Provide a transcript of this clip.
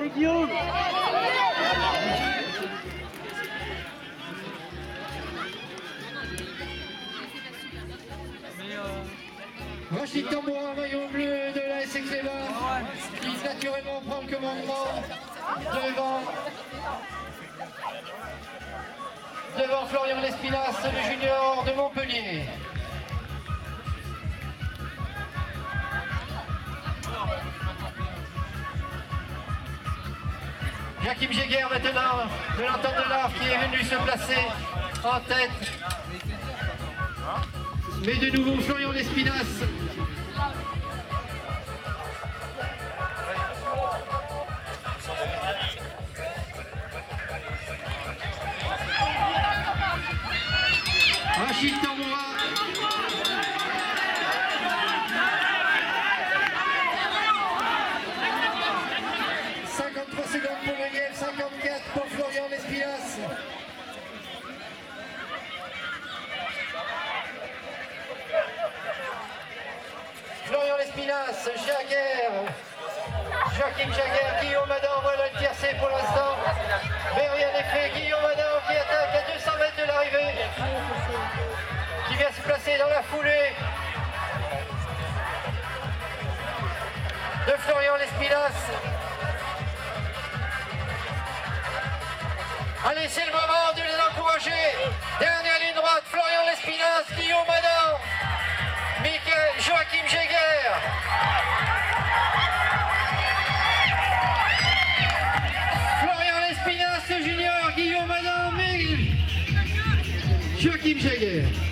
Allez Guillaume Rachid Tambourin, maillot bleu de la Léva, qui naturellement prend le commandement devant, devant Florian Lespinasse, le junior de Montpellier. Joachim Jäger maintenant de l'entente de l'Arve qui est venu se placer en tête. Mais de nouveau Florian Lespinasse Rachid Tamboura. « 53 secondes pour le Yel, 54 pour Florian Lespinasse. Florian Lespinasse, Jaguer, Joachim Jaguer, Guillaume Adam, voilà le tiercé pour l'instant. Mais rien n'est fait, Guillaume Adam qui attaque à 200 mètres de l'arrivée, qui vient se placer dans la foulée de Florian Lespinasse. Allez, c'est le moment de les encourager. Jakimże nie?